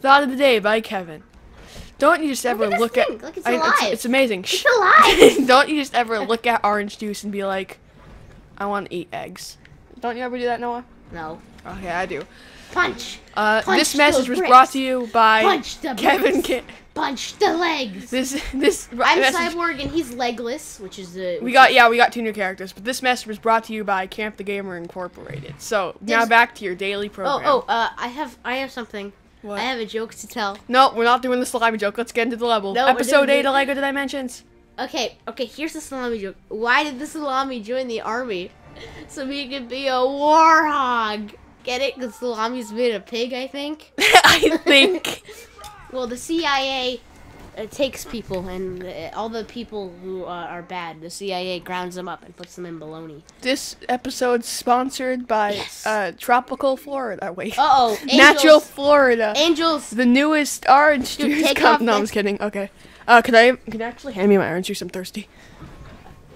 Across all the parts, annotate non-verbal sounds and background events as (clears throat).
Thought of the day by Kevin. Don't you just ever at this look at. Look, it's I- alive. it's, amazing. It's alive. (laughs) Don't you just ever look at orange juice and be like, I want to eat eggs? Don't you ever do that, Noah? no. Okay, I do. Punch. Uh, Punch this message was brought to you by Punch the Kevin. Punch the legs. this this I'm message- Cyborg and he's legless, which is the. We got yeah, we got two new characters, but this message was brought to you by Camp the Gamer Incorporated. So now back to your daily Oh, program. oh, uh, I have, I have something. What? I have a joke to tell. No, we're not doing the salami joke. Let's get into the level. No, Episode eight of Lego Dimensions. Okay, okay, here's the salami joke. Why did the salami join the army? (laughs) So he could be a warhog. Get it? Because salami's made of pig, I think. (laughs) I think. (laughs) Well, the CIA uh, takes people, and all the people who uh, are bad, the CIA grounds them up and puts them in baloney. This episode's sponsored by Yes. uh, Tropical Florida. (laughs) Wait. Uh oh, Natural Florida. angels. the newest orange Dude, juice. com- no, I'm just kidding. Okay. Uh, can I can you actually hand me my orange juice? I'm thirsty.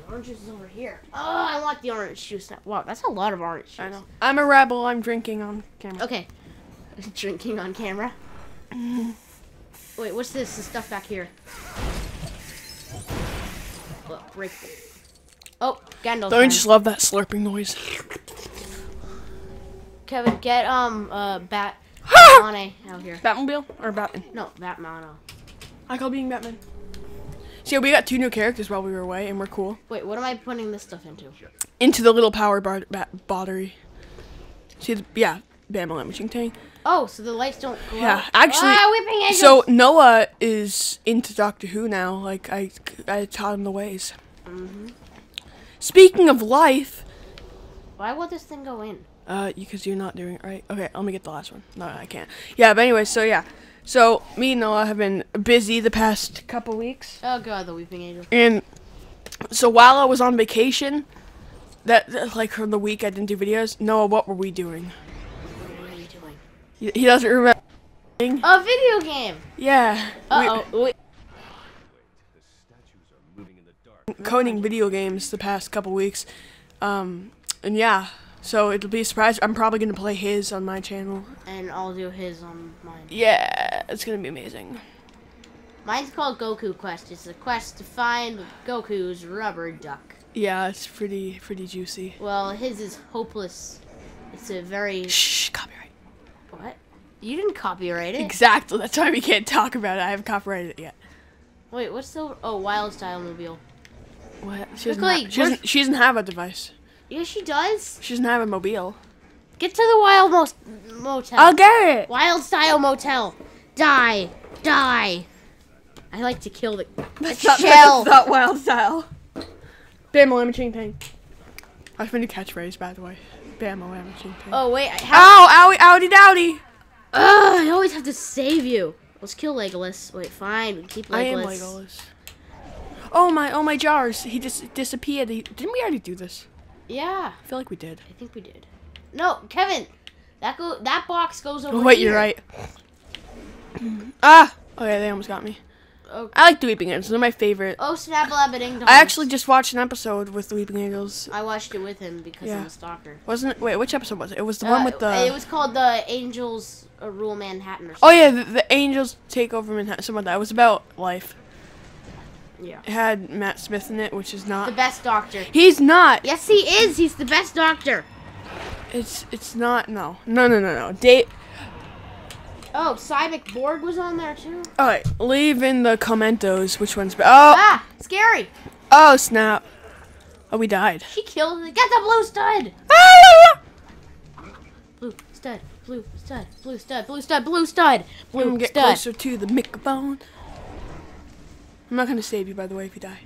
The Orange juice is over here. Oh, I want the orange juice. now. Wow, that's a lot of orange juice. I know. I'm a rebel. I'm drinking on camera. Okay. (laughs) Drinking on camera. (laughs) Wait, what's this? The stuff back here. Oh, break. Oh, Gandalf. Don't you just love that slurping noise? Kevin, get um uh Bat (laughs) Mane out here. Batmobile or Batman? No, Batman. I call being Batman. See, we got two new characters while we were away, and we're cool. Wait, what am I putting this stuff into? Into the little power bar- ba- battery. See, the, yeah, Bama machine tank. Oh, so the lights don't glow. Yeah, actually, Ah. So Noah is into Doctor Who now. Like I, I taught him the ways. Mm-hmm. Speaking of life, why will this thing go in? uh, because you're not doing it right. Okay, let me get the last one. No, I can't. Yeah, but anyway, so yeah, so me and Noah have been busy the past couple weeks, Oh god, the weeping angel. and so while I was on vacation, that that- like from the week I didn't do videos. Noah, what were we doing? What are you doing? He, doesn't remember. A video game. Yeah. Uh oh. Wait. coding video games the past couple weeks. Um, and yeah, so it'll be a surprise. I'm probably gonna play his on my channel. And I'll do his on mine. Yeah, it's gonna be amazing. Mine's called Goku Quest. It's a quest to find Goku's rubber duck. Yeah, it's pretty pretty juicy. Well, his is hopeless. It's a very Shh, copyright. You didn't copyright it. Exactly. That's why we can't talk about it. I haven't copyrighted it yet. Wait, what's the oh Wild Style Mobile? What? She doesn't, Quickly, have, she, doesn't, she doesn't have a device. Yeah, she does. She doesn't have a mobile. Get to the Wild Mo- Motel. I'll get it. Wild Style Motel. Die, die. I like to kill the, the (laughs) That's not, that's not wild style. Bam, lemon ching pang. That's my new catchphrase, by the way. Bam, lemon ching pang. Oh wait, I have. Ow, owie, outy, dowdy. Ugh, I always have to save you. Let's kill Legolas. Wait, fine. We keep Legolas. I am Legolas. Oh my, oh my jars. He just disappeared. He, didn't we already do this? Yeah, I feel like we did. I think we did. No, Kevin. That go. That box goes over Oh wait, here. you're right. (clears throat) ah! Okay, they almost got me. Oh. I like the Weeping Angels. They're my favorite. Oh snap ding dong. I actually just watched an episode with the Weeping Angels. I watched it with him because Yeah. I'm a stalker. Wasn't it? Wait, which episode was it? It was the one Uh, with the. It was called the Angels uh, Rule Manhattan or oh yeah, the, the Angels take over Manhattan. Something like that. It was about life. yeah. It had Matt Smith in it, which is not The best doctor. He's not. Yes, he is. He's the best doctor. It's it's not. No. No no no no. Date. Oh, Cybic Borg was on there too. All right, leave in the commentos which one's. Be- oh Ah, scary. oh snap. Oh, we died. She killed. Get the blue stud. Ah! Blue stud. Blue stud. Blue stud. Blue stud. Blue stud. I'm Blue get stud. closer to the microphone. I'm not gonna save you, by the way, if you die.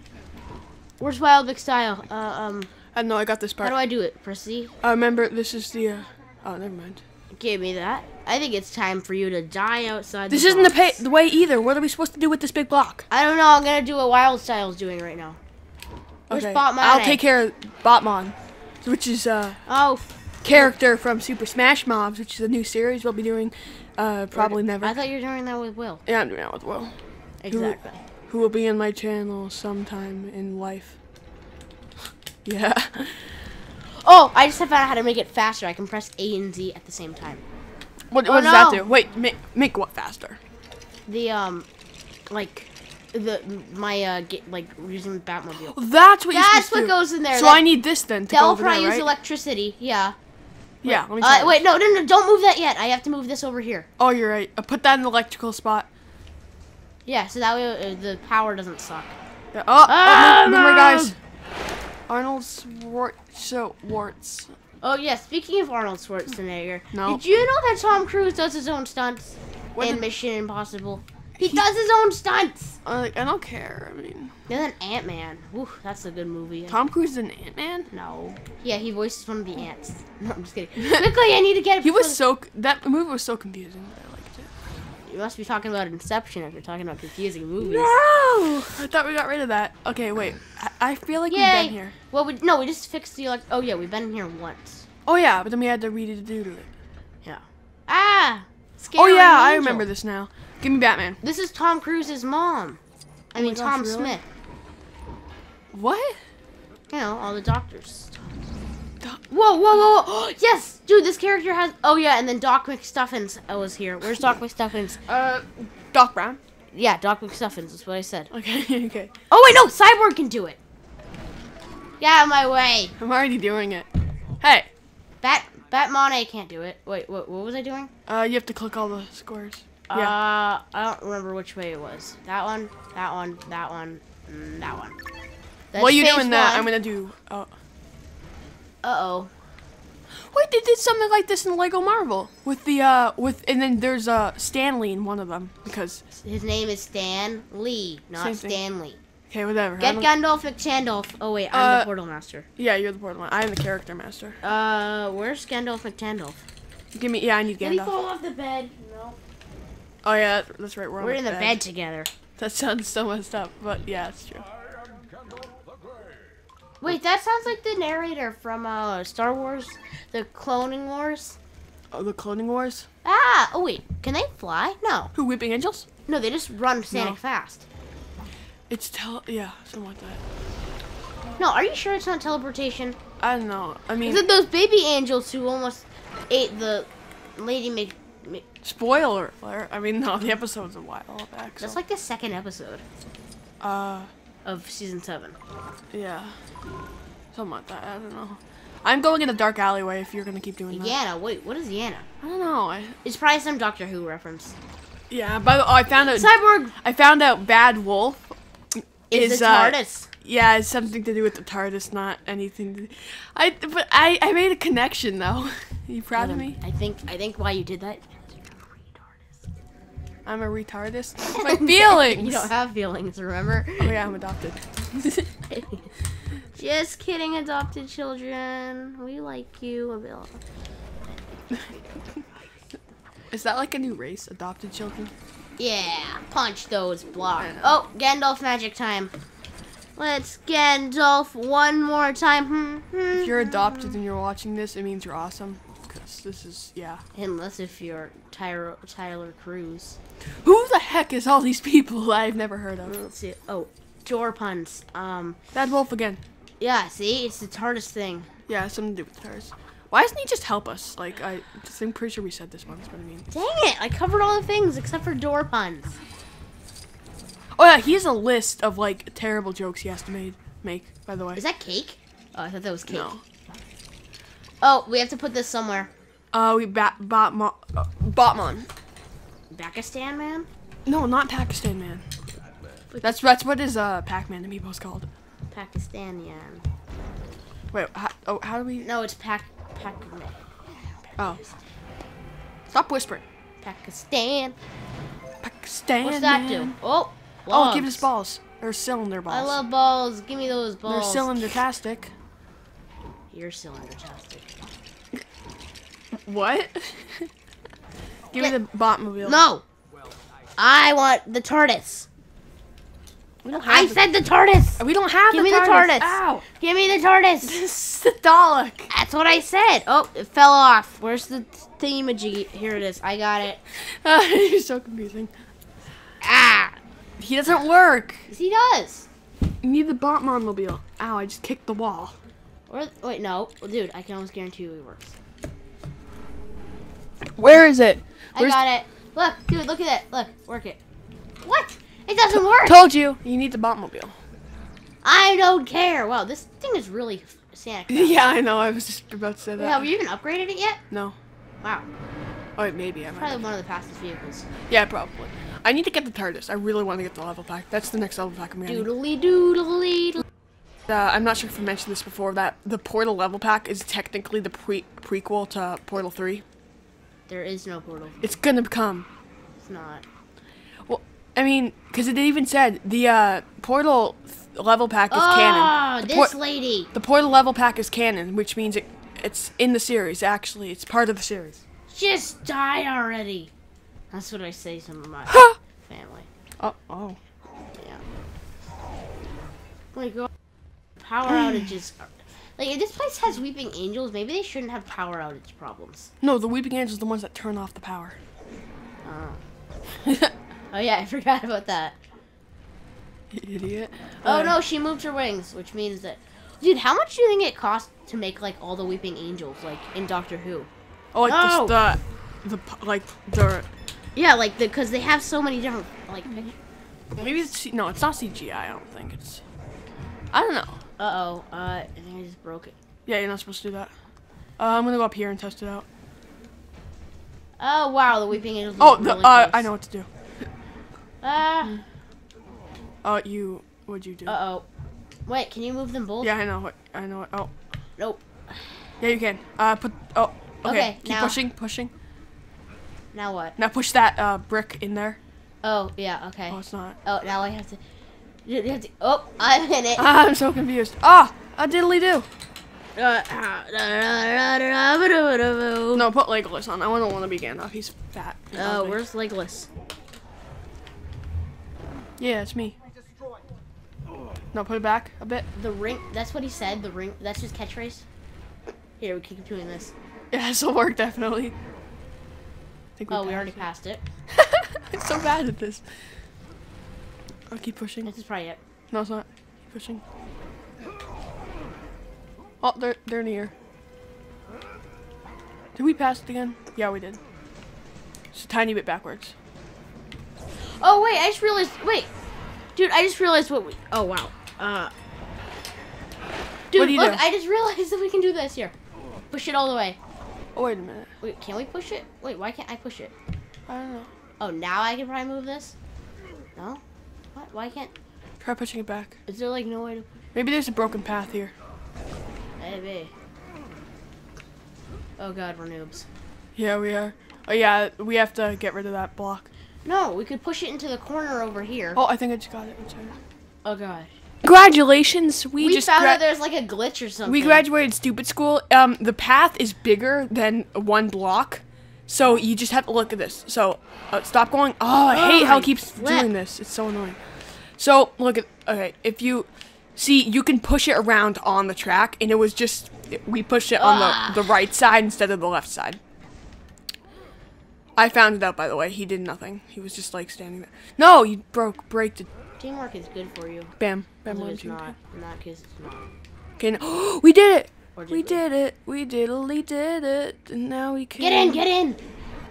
Where's Wild Big Style? Uh, um, I know I got this part. how do I do it? Press C. Uh, remember, this is the. Uh, oh, never mind. Give me that. I think it's time for you to die outside. This the isn't the, pay- the way either. What are we supposed to do with this big block? I don't know. I'm gonna do what Wild Style's doing right now. Where's Botmane? I'll take care of Botmon, which is a Oh, character from Super Smash Mobs, which is a new series we'll be doing. Uh, probably never. I thought you were doing that with Will. yeah, I'm doing that with Will, Exactly. who will be in my channel sometime in life. (laughs) yeah. Oh, I just have found out how to make it faster. I can press A and Z at the same time. What, Oh, what does that do? Wait, make, make what faster? The um, like, the my uh, get, like using the Batmobile. That's what. you're That's what goes in there. So That- I need this then to go That'll over there, probably use electricity. Yeah. yeah. Let me try Uh, wait, no, no, no! Don't move that yet. I have to move this over here. Oh, you're right. Uh, put that in the electrical spot. Yeah, so that way uh, the power doesn't suck. Yeah. Oh, Ah, oh, no, no more no. guys. Arnold warts. Oh yeah, speaking of Arnold Schwarzenegger, No. did you know that Tom Cruise does his own stunts What in did- Mission Impossible? He, does his own stunts. Uh, like, I don't care. I mean, And then Ant Man. Woo, that's a good movie. Tom Cruise is an Ant Man. No. Yeah, he voices one of the ants. (laughs) No, I'm just kidding. (laughs) Quickly, I need to get it. He was so that movie was so confusing. But I liked it. the- You must be talking about Inception if you're talking about confusing movies. No, I thought we got rid of that. Okay, wait. I, I feel like we've been here. Well, we no, we just fixed the elect. Oh yeah, we've been here once. Oh yeah, but then we had to read it to do it. Yeah. Ah. Oh Scary yeah, I Angel. remember this now. Give me Batman. This is Tom Cruise's mom. I Oh mean, gosh, Tom really? Smith. What? You know, all the doctors. Doc- Whoa, whoa, whoa, whoa! (gasps) yes, dude, this character has. Oh yeah, and then Doc McStuffins uh, was here. Where's Doc McStuffins? (laughs) Uh, Doc Brown. Yeah, Doc McStuffins is what I said. Okay, (laughs) okay. Oh wait, no, Cyborg can do it. Get out of my way. I'm already doing it. Hey, Bat Batmane can't do it. Wait, what? What was I doing? uh, you have to click all the scores. Yeah. Uh, I don't remember which way it was. That one, that one, that one, mm, that one. That's While you doing that, one. I'm gonna do. Uh, Uh oh. Wait, they did something like this in Lego Marvel with the uh with and then there's uh Stanley in one of them because His name is Stan Lee, not Same thing. Stanley. okay whatever. Get don't- Gandalf McChandolf. Oh wait, I'm Uh, the Portal Master. yeah, you're the portal one. I am the character master. Uh, where's Gandalf McChandolf? Give me yeah, I need Did he Gandalf. fall off the bed? No. Oh yeah, that- that's right. We're, We're the in the bed. bed together. That sounds so messed up, but yeah, it's true. Wait, that sounds like the narrator from uh Star Wars, the Cloning Wars. Oh, the Cloning Wars. Ah, oh wait, can they fly? No, Who Weeping Angels? no, they just run Sonic No. fast. It's tel. Yeah, something like that. No, are you sure it's not teleportation? I don't know. I mean, Is it those baby angels who almost ate the lady Mc? Spoiler alert. I mean, no, the episode's a while back. So. That's like the second episode uh, of season seven. yeah, something like that. I don't know. I'm going in a dark alleyway. If you're gonna keep doing that. Yana, wait, what is Yana? I don't know. I, It's probably some Doctor Who reference. yeah. By the oh, I found out. Cyborg I found out Bad Wolf is, is the uh, TARDIS. Yeah, it's something to do with the TARDIS, not anything. To, I but I I made a connection though. (laughs) you proud of me? I think I think why you did that. I'm a retardist. (laughs) My feelings. you don't have feelings, remember? oh yeah, I'm adopted. (laughs) Just kidding, adopted children. We like you. A bit. (laughs) Is that like a new race? Adopted children? Yeah, punch those blocks. Oh, Gandalf magic time. Let's Gandalf one more time. If you're adopted and you're watching this, it means you're awesome. Cause this is yeah. Unless if you're Tyler, Tyler Cruz. Who the heck is all these people (laughs) I've never heard of? Let's see. Oh, door puns. Um, Bad Wolf again. yeah. See, it's the TARDIS thing. Yeah, something to do with TARDIS. Why doesn't he just help us? Like I, I'm pretty sure we said this once, but I mean. Dang it! I covered all the things except for door puns. Oh yeah, he has a list of like terrible jokes he has to make. Make by the way. Is that cake? Oh, I thought that was cake. no. Oh, we have to put this somewhere. Uh, we bat Batmon. Uh, Batmon. Pakistan, man. No, not Pakistan man. That's that's what his uh Pac-Man amiibo's called. Pakistanian. Wait, how, oh how do we? No, it's Pak Pak Oh. Stop whispering. Pakistan. Pakistan. What's that man. do? Oh, Oh, give us logs. balls. Or cylinder balls. I love balls. Give me those balls. They're balls. cylinder-tastic. You're cylinder-tastic. What? (laughs) Give me Yeah. the Botmobile. No. I want the TARDIS. we don't I the, said the TARDIS. we don't have Give the me the TARDIS. TARDIS. Ow! Give me the TARDIS. (laughs) This is the Dalek. That's what I said. Oh, it fell off. Where's the thingamajiggy? Here it is. I got it. Uh, (laughs) you're so confusing. Ah. He doesn't work. Yes, he does. You need the Botmobile. Ow! I just kicked the wall. Or wait, no, dude. I can almost guarantee you he works. Where is it? I got it. Look, dude, look at it. Look, work it. What? It doesn't work. Told you. You need the Botmobile. I don't care. Wow, this thing is really Santa (laughs) Claus. yeah, I know. I was just about to say that. have you even upgraded it yet? No. Wow, Oh, wait, maybe I probably one of the fastest vehicles. Yeah, probably. I need to get the TARDIS. I really want to get the level pack. That's the next level pack I'm getting. Doodly doodly. doodly. Uh, I'm not sure if I mentioned this before. That the Portal level pack is technically the pre prequel to Portal 3. There is no portal. It's gonna come. It's not. Well, I mean, because it even said the uh, Portal th- level pack is Oh, canon. The, this lady. the Portal level pack is canon, which means it it's in the series. Actually, it's part of the series. Just die already. That's what I say to my (laughs) family. Oh, oh. Yeah. My God. Power outages. (sighs) Are, like, if this place has weeping angels, maybe they shouldn't have power outage problems. No, the Weeping Angels are the ones that turn off the power. Oh. (laughs) Oh yeah, I forgot about that. Idiot. Oh no, she moved her wings, which means that. Dude, how much do you think it costs to make like all the weeping angels, like in Doctor Who? Oh, like No! just the, the like the Yeah, like the because they have so many different like. pictures. maybe it's no, it's not CGI. I don't think it's. I don't know. Uh oh. Uh, I think I just broke it. Yeah, you're not supposed to do that. Uh, I'm gonna go up here and test it out. Oh wow, the weeping angels. Oh, the, really uh. I know what to do. Ah. Uh, you, what'd you do? Uh oh. Wait, can you move them both? yeah, I know what, I know oh. Nope. Yeah, you can. Uh, put, oh, okay. Okay, Keep now- pushing, pushing. Now what? Now push that, uh, brick in there. Oh yeah. Okay. Oh, it's not. Oh, now I have to. You you have to. Oh, I'm in it. Ah, I'm so confused. Ah, a diddly do. Oh, No, put Legolas on. I don't want to be Gandalf. He's fat. Oh, where's Legolas? Yeah, it's me. No, put it back a bit. The ring. That's what he said. The ring. That's his catchphrase. Here, we keep doing this. (laughs) Yeah, this will work definitely. I think Oh, we already passed passed it. it. (laughs) I'm so bad at this. I'll keep pushing. This is probably it. No, it's not. Keep pushing. Oh, they're they're near. Did we pass it again? Yeah, we did. Just a tiny bit backwards. Oh wait, I just realized. Wait, dude, I just realized what we. Oh wow. Uh. Dude, What do you look, do? I just realized (laughs) that we can do this here. Push it all the way. Oh, wait a minute. Wait, can we push it? Wait, why can't I push it? I don't know. Oh, now I can probably move this. No. What? Why can't? Try pushing it back. Is there like no way to? Maybe there's a broken path here. Maybe. Oh god, we're noobs. Yeah, we are. Oh yeah, we have to get rid of that block. No, we could push it into the corner over here. Oh, I think I just got it. I'm sorry. Oh god. Congratulations, we, We, just found gra- out there's like a glitch or something. we graduated stupid school. Um, the path is bigger than one block, so you just have to look at this. So, uh, stop going. Oh, I Oh hate how it keeps flip. doing this. It's so annoying. So look at okay. If you see, you can push it around on the track, and it was just we pushed it on Ah. the the right side instead of the left side. I found it out by the way. He did nothing. He was just like standing there. No, you broke, braked the. Teamwork is good for you. Bam, bam, it's not. In that case, it's not. Okay, no, (gasps) we did it. Or did We did it. We diddly did it. And now we can. Get in! Get in!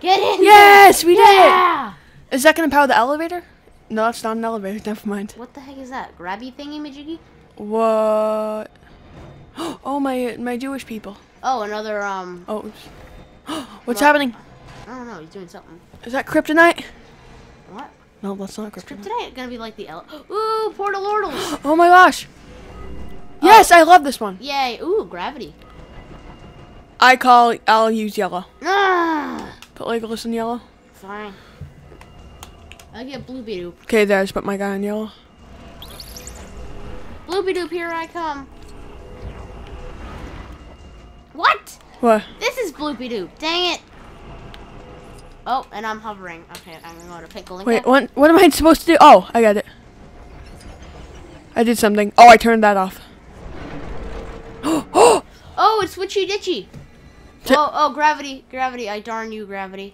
Get in! Yes, we did Yeah! it. Is that gonna power the elevator? No, it's not an elevator. (laughs) Never mind. What the heck is that? Grabby thingy majiggy? What? (gasps) Oh my, my Jewish people. Oh, another um. Oh. (gasps) What's Well- happening? I don't know. He's doing something. Is that kryptonite? What? No, that's not Is kryptonite. Kryptonite gonna be like the L? (gasps) Ooh, Portal Lordles! Oh my gosh. Yes, I love this one. Yay! Ooh, gravity. I call. I'll use yellow. Ah, Put Legolas in yellow. fine. I'll get Bloopy Doop. Okay, there. I just put my guy in yellow. Bloopy Doop, here I come. What? What? This is Bloopy Doop. Dang it. Oh, and I'm hovering. Okay, I'm gonna go to Pickle Wait, what? What am I supposed to do? Oh, I got it. I did something. Oh, I turned that off. (gasps) oh, it's Witchy Ditchy. T- Oh, oh, gravity, gravity. I darn you, gravity.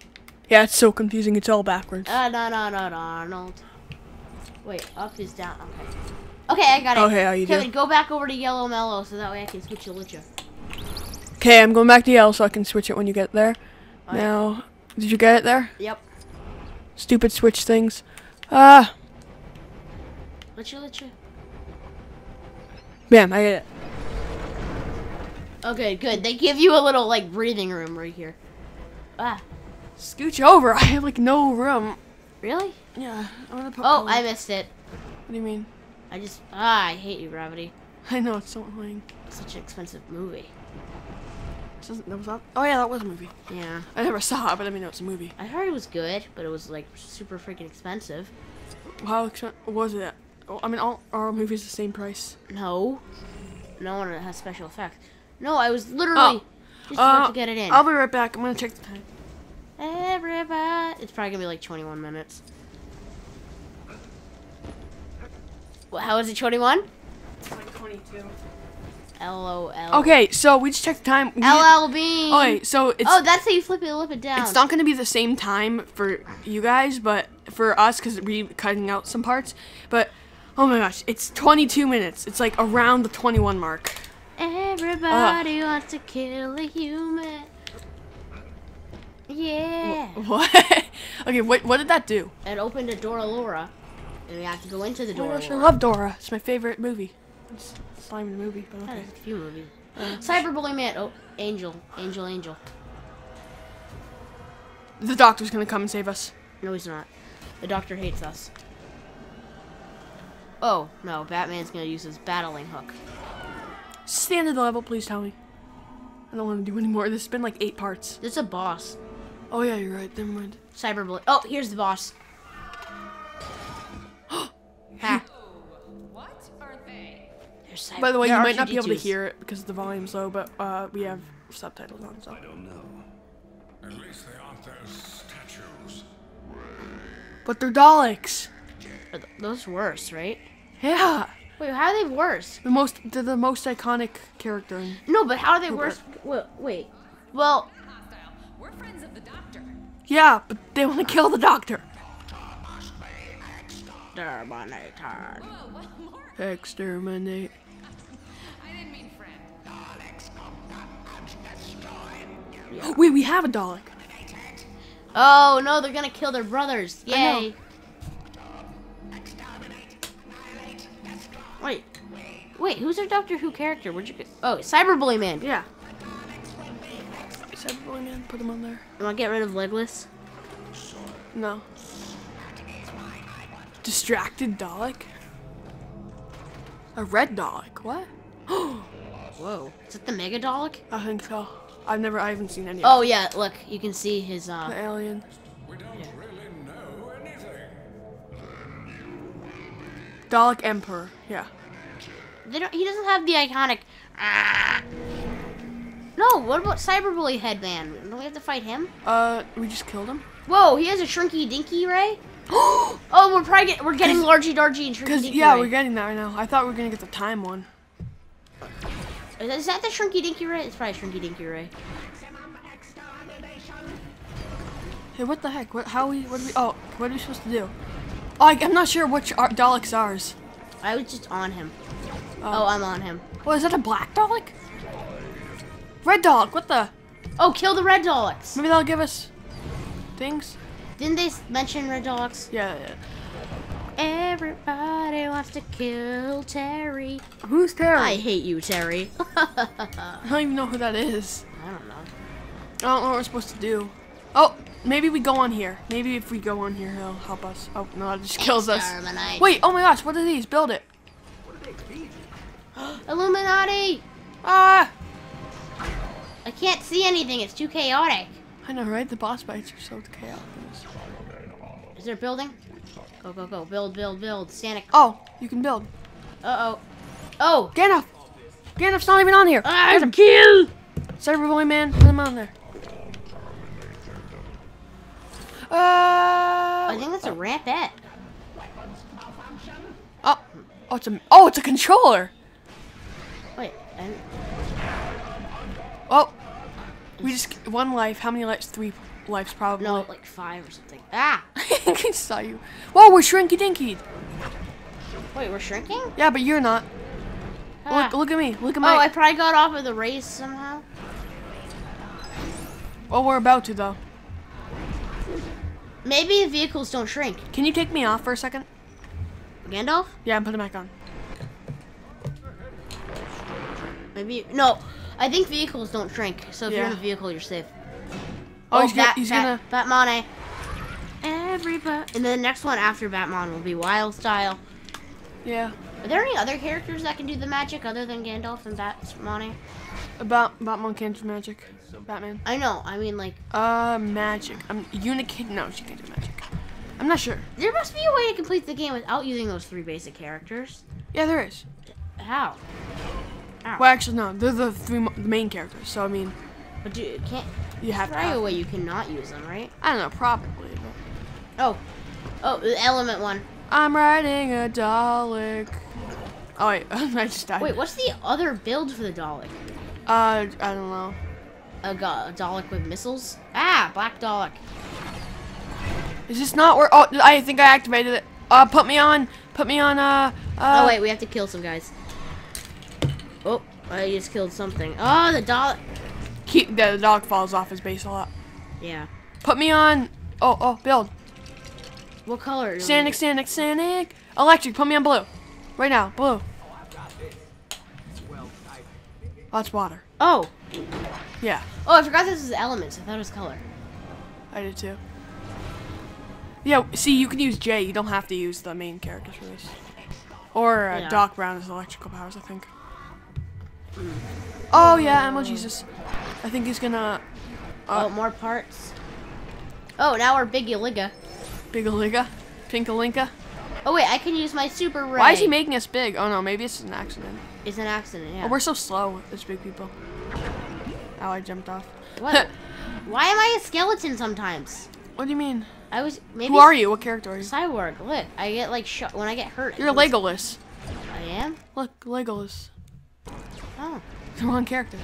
yeah, it's so confusing. It's all backwards. Uh, no, no, no, no, Arnold. Wait, up is down. Okay. Okay, I got it. Okay, how you do? Go back over to Yellow Mellow so that way I can switch you with you. Okay, I'm going back to yellow so I can switch it when you get there. Now, did you get it there? Yep. Stupid switch things. Ah, you, let you. bam, I get it. Okay, good. They give you a little like breathing room right here. Ah, Scooch over. (laughs) I have like no room. really? Yeah, I'm gonna put. Oh, I missed it. What do you mean? I just ah, I hate you, Gravity. I know it's so annoying. It's such an expensive movie. Doesn't- That was that. Oh yeah, that was a movie. Yeah, I never saw it, but I mean, it was a movie. I heard it was good, but it was like super freaking expensive. How expensive was it? Oh, I mean, all our movies the same price. No, no one has special effects. No, I was literally just Uh, about to get it in. I'll be right back. I'm gonna check the time. Everybody, it's probably gonna be like 21 minutes. Well, how is it 21? It's like 22. LOL. Okay, so we just checked the time. We- LLB. Okay, so it's oh, that's how you flip it, flip it down. it's not gonna be the same time for you guys, but for us, cause we're cutting out some parts. But oh my gosh, it's 22 minutes. It's like around the 21 mark. Everybody Uh. wants to kill a human. Yeah. What? (laughs) okay, what what did that do? It opened a door Laura, and we have to go into the Oh door. my gosh, I love Dora. It's my favorite movie. It's slime in the movie, but okay. a few movies. Cyberbully Man. Oh, Angel, Angel, Angel. The doctor's gonna come and save us. No, he's not. The Doctor hates us. Oh no, Batman's gonna use his battling hook. Stand at the level, please tell me. I don't want to do any more. This has been like eight parts. This is a boss. Oh yeah, you're right. Never mind. Cyberbully. Oh, here's the boss. (gasps) ha. What are they? There's cyber- By the way, you there are might not be able to hear it because the volume's low, but uh, we have subtitles on. So I don't know. At least they aren't those statues. but they're Daleks. Are th- Those worse, right? Yeah, Wait, how are they worse? the most they're the most iconic character. No, but how are they worse? Wait, wait. Well, We're friends of the doctor. yeah, but they want to kill the doctor. Terminator. Whoa. Exterminate. I didn't mean friend. Wait, we have a Dalek. Oh no, they're gonna kill their brothers. Yay. Wait, who's our Doctor Who character? Where'd you get? Oh, Cyberbully Man. Yeah. Cyberboy man, put him on there. You want to get rid of Legless? No. Distracted Dalek. A red Dalek. What? (gasps) Whoa. Is it the Mega Dalek? I think so. I've never. I haven't seen any. Oh yeah, look, you can see his uh... The uh. alien. We don't really know anything. Dalek Emperor. Yeah. They don't. He doesn't have the iconic. Ah. No. What about Cyberbully Headband? Do we have to fight him? Uh, we just killed him. Whoa, he has a Shrinky Dinky Ray. (gasps) Oh, we're probably get, we're getting Largy Dargy and Shrinky Dinky yeah, Ray. we're getting that right now. I thought we were gonna get the time one. Is that, is that the Shrinky Dinky Ray? It's probably Shrinky Dinky Ray. Hey, what the heck? What? How we? What are we? Oh, what are we supposed to do? Oh, I, I'm not sure which ar- Dalek's ours. I was just on him. Oh, oh, I'm on him. What is that? A black Dalek? Red Dalek. What the? Oh, kill the Red Daleks. Maybe that'll give us things. Didn't they mention Red Daleks? Yeah. yeah. Everybody wants to kill Terry. Who's Terry? I hate you, Terry. I (laughs) I don't even know who that is. I don't know. I don't know what we're supposed to do. Oh, maybe we go on here. Maybe if we go on here, he'll help us. Oh no, it just (laughs) kills us. Wait. Oh my gosh, what are these? Build it. (gasps) Illuminati! Ah! I can't see anything. It's too chaotic. I know, right? The boss fights are so chaotic. Is there a building? Go, go, go. Build, build, build. Santa. Oh, you can build. Uh oh. Oh! Gandalf! Gandalf's not even on here. I'm killed! Cyberboy man, put him on there. Uh, I think that's a rampette. oh, oh, it's a oh, it's a controller. And Oh, we just one life. How many lives? Three lives probably. no, like five or something. Ah! (laughs) I saw you. Whoa, we're shrinky dinky. Wait, we're shrinking? Yeah, but you're not. Ah. Look, look at me. Look at my. Oh, I probably got off of the race somehow. Well, we're about to though. Maybe vehicles don't shrink. Can you take me off for a second? Gandalf? Yeah, I'm putting it back on. Maybe no. I think vehicles don't shrink. So if you're in a vehicle, you're safe. Oh, he's, gonna, Bat- he's Bat- gonna. Batmane. Everybody. And then the next one after Batman will be Wild Style. Yeah. Are there any other characters that can do the magic other than Gandalf and Batmane? About Batman can't do magic. Batman. I know. I mean, like, Uh, magic. I'm Unikitty. No, she can't do magic. I'm not sure. there must be a way to complete the game without using those three basic characters. Yeah, there is. How? Well, actually, no. They're the three mo- the main characters. So I mean, But you can't. you have to. Try a Have, way you cannot use them, right? I don't know. Probably. But Oh. Oh, the element one. I'm riding a Dalek. Oh wait, (laughs) I just died. Wait, what's the other build for the Dalek? Uh, I don't know. A, ga- a Dalek with missiles? Ah, Black Dalek. Is this not where? Oh, I think I activated it. Uh, put me on. Put me on. Uh. uh oh wait, we have to kill some guys. Oh, I just killed something. Oh, the Dalek. Keep the dog falls off his base a lot. Yeah. Put me on. Oh, oh, build. What color? Sanic, Sanic, Sanic. Electric. Put me on blue. Right now, blue. Oh, that's water. Oh. Yeah, Oh, I forgot this is elements. I thought it was color. I did too. Yeah, see, you can use J. You don't have to use the main characters for this. Or uh, Yeah. Doc Brown is electrical powers, I think. Oh yeah, ML Jesus. I think he's gonna Uh, oh, more parts. Oh, now we're Biggie Liga. Bigaliga, Pinkalinka. Oh wait, I can use my super ray. Why is he making us big? Oh no, maybe it's an accident. It's an accident. Yeah. Oh, we're so slow as big people. Ow, I jumped off. What? (laughs) Why am I a skeleton sometimes? What do you mean? I was maybe. Who are you? What character are you? Cyborg. Look, I get like shot when I get hurt. You're Legolas. I am. Look, Legolas. Oh. (laughs) The wrong character.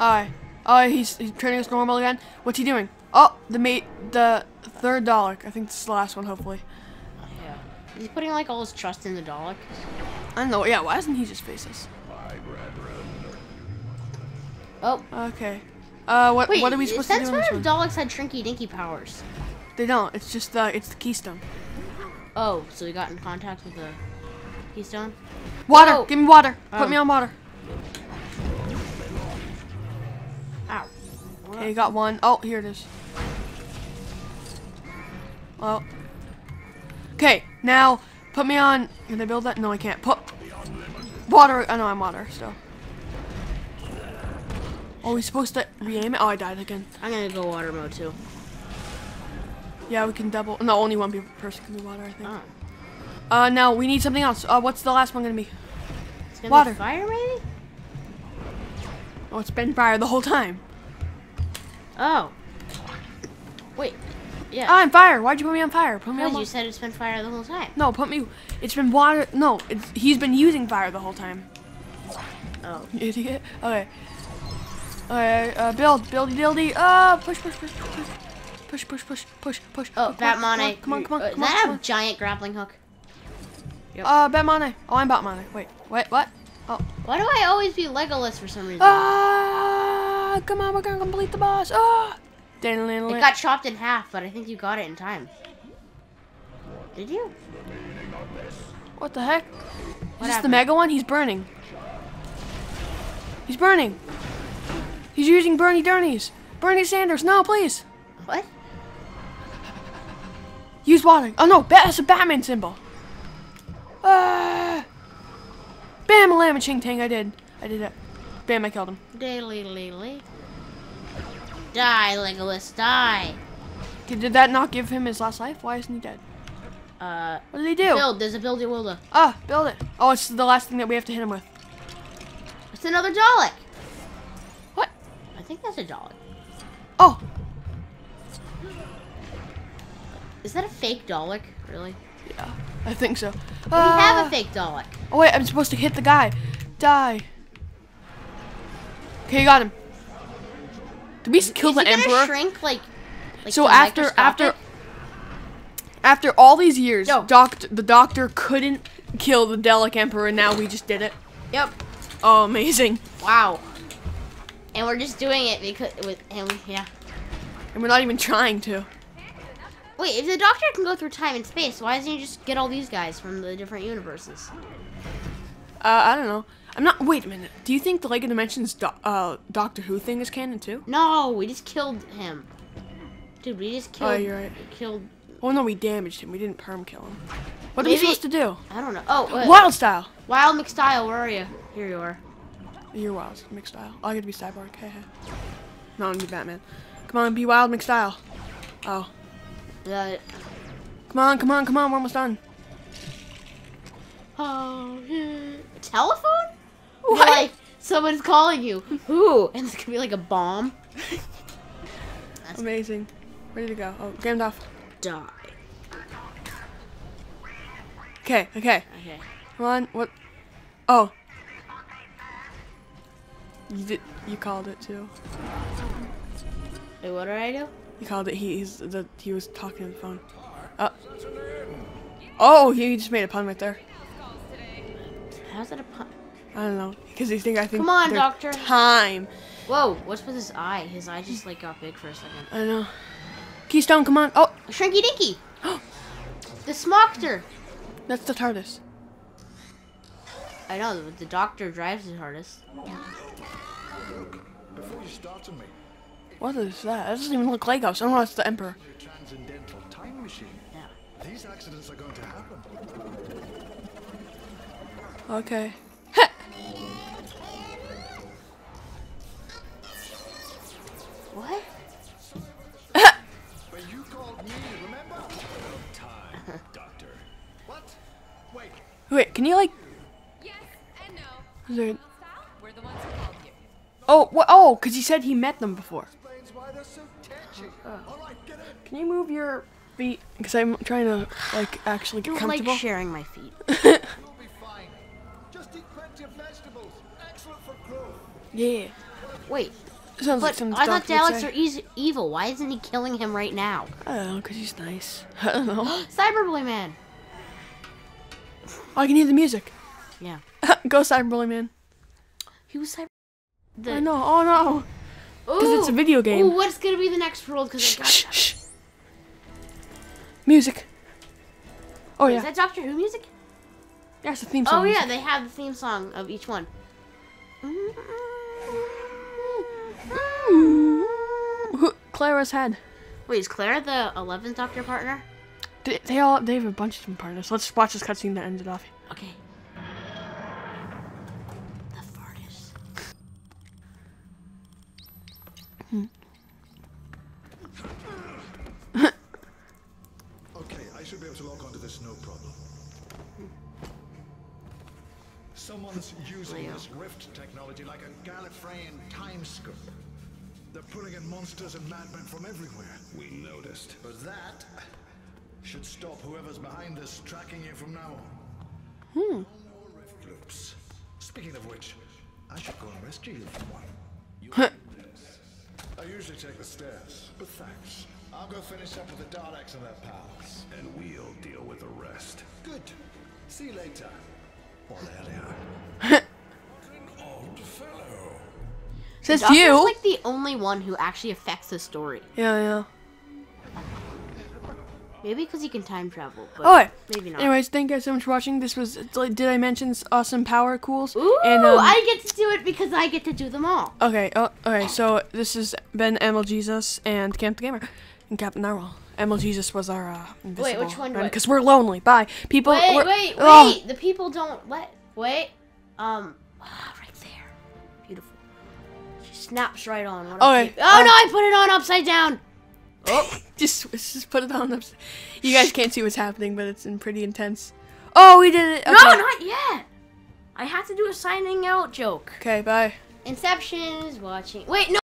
Alright. Oh, he's, he's turning us normal again. What's he doing? Oh, the mate, the third Dalek. I think this is the last one, hopefully. Yeah. He's putting like all his trust in the Dalek. I don't know. Yeah, why doesn't he just face us? Oh. Okay. Uh, what Wait, what are we supposed to do since in this when one? have Daleks had Shrinky Dinky powers? They don't. It's just the it's the keystone. Oh, so he got in contact with the Keystone? Water. Oh. Give me water. Put Um. me on water. Ow. Okay, you got one. Oh, here it is. Well. Okay, now put me on. Can I build that? No, I can't. Put water. I know I'm water still. Oh, we supposed to re-aim it? Oh, I died again. I'm gonna go water mode too. Yeah, we can double. No, only one person can do water, I think. Oh. Uh, now we need something else. Uh, what's the last one gonna be? It's gonna Water. be fire maybe? Oh, it's been fire the whole time. Oh. Wait. Yeah. Ah, I'm fire. Why'd you put me on fire? Put me on you said it's been fire the whole time. No, put me. It's been water. No, it's, he's been using fire the whole time. Oh. (laughs) Idiot. Okay. Okay, uh, build, buildy, dildy. Ah, push, push, push, push, push, push, push, push, push. Oh, Come on, Batmane. Come on, come on, Uh, come on, Does that on. giant grappling hook? Uh, Batmane. Oh, I'm Batmane. Wait, wait, what? Oh. Why do I always be Legolas for some reason? Ah, come on, we're gonna complete the boss. Ah. it got chopped in half, but I think you got it in time. Did you? What the heck? What Is this the mega one? He's burning. He's burning. He's using Bernie Durnies. Bernie Sanders, no, please. What? Use water. Oh no, that's a Batman symbol. Ah! Bam, a lamb, ching tang. I did. I did it. Bam, I killed him. Daily, daily. Die, Legolas, die. Did, that not give him his last life? Why isn't he dead? Uh, What did he do? build. There's a buildy wilda. Ah, build it. Oh, it's the last thing that we have to hit him with. It's another Dalek. What? I think that's a Dalek. Oh, Is that a fake Dalek? Really? yeah, I think so. We have Ah. a fake Dalek. Oh wait, I'm supposed to hit the guy. Die. Okay, you got him. Did we kill Is the emperor? shrink like? like so after after after all these years, No. doctor the doctor couldn't kill the Dalek emperor, and now we just did it. Yep. Oh, amazing. Wow. and we're just doing it because with him. Yeah. And we're not even trying to. Wait, if the Doctor can go through time and space, why doesn't he just get all these guys from the different universes? Uh, I don't know. I'm not. Wait a minute. Do you think the Lego Dimensions do, uh, Doctor Who thing is canon too? No, we just killed him. Dude, we just killed. Oh, you're right. Killed. Oh no, we damaged him. We didn't perm kill him. What are we supposed to do? I don't know. Oh. Wild style. Wild McStyle, where are you? Here you are. You're wild, mixed style. I get to be Cyborg. Hey, hey. No, I'm gonna be Batman. Come on, be wild, mixed style. Oh, The. come on, come on, come on. We're almost done. Oh, a (laughs) telephone? What? You're like someone's calling you. (laughs) Who? And it's gonna be like a bomb. Amazing. Ready to go. Oh, Gandalf. Die. Okay, okay. Okay. Come on. What? Oh. You did. You called it too. Wait, what did I do? You called it. He, he's the. He was talking on the phone. Uh, oh, he just made a pun right there. How's that a pun? I don't know because he think I think. Come on, doctor. Time. Whoa, what's with his eye? His eye just like got big for a second. I don't know. Keystone, come on. Oh, Shrinky Dinky! (gasps) the Smoctor! that's the TARDIS. I know, the, the doctor drives the TARDIS. Before you startle me, What is that? That doesn't even look Legos. I don't know. It's the Emperor. transcendental time machine. Yeah. These accidents are going to happen. Okay. (laughs) What? (laughs) But you called me, remember? Time, Doctor. What? Wait. Wait, can you like? Yes and no. Is there, We're the ones who called you. oh, what? Oh, because he said he met them before. Explains why they're so tetchy. All right, get in. Can you move your feet? Because I'm trying to like actually I get don't comfortable. like sharing my feet. You'll be fine. Just eat plenty of vegetables. (laughs) Excellent for growth. yeah. Wait, Sounds like but some I thought Daleks are eas evil. Why isn't he killing him right now? I don't know, because he's nice. (laughs) I don't know. oh, (gasps) Cyberbully Man! I can hear the music. Yeah. (laughs) Go Cyberbully Man. He was cyber. The, I know. Oh no. Because it's a video game. Ooh, what's gonna be the next world? Because Shh, I shh, got. shh. Music. Oh Is yeah. Is that Doctor Who music? Yeah, it's the theme oh, song. Oh yeah, they have the theme song of each one. Clara's head. Wait, is Clara the 11th Doctor partner? They, they all they have a bunch of different partners. Let's watch this cutscene that ends it off. Okay. Someone's using Leo. this rift technology like a Gallifreyan time scoop. They're pulling in monsters and madmen from everywhere. We noticed. But that should stop whoever's behind this tracking you from now on. Hmm. No more rift loops. Speaking of which, I should go and rescue you from one. (laughs) You I usually take the stairs, but thanks. I'll go finish up with the Daleks and their pals. And we'll deal with the rest. Good. See you later. Old fellow. Says you. like the only one who actually affects the story. yeah, yeah. Maybe because he can time travel, but Oh, wait. maybe not. Anyways, thank you guys so much for watching. This was like, did I mention awesome power cools? Ooh, and um, I get to do it because I get to do them all. okay, oh, okay. So this has been ML Jesus and Camp the Gamer and Captain Narwhal. ML Jesus was our uh, invisible which one Because we're lonely. Bye, people. Wait, wait, wait! Oh, The people don't let. Wait. Um. Ah, right there. Beautiful. She snaps right on. What Okay, Oh uh, no! I put it on upside down. (laughs) Oh, just just put it on. Up. You guys can't see what's happening, but it's in pretty intense. Oh, we did it. Okay. No, not yet. I have to do a signing out joke. Okay, bye. Inception is watching. Wait, no.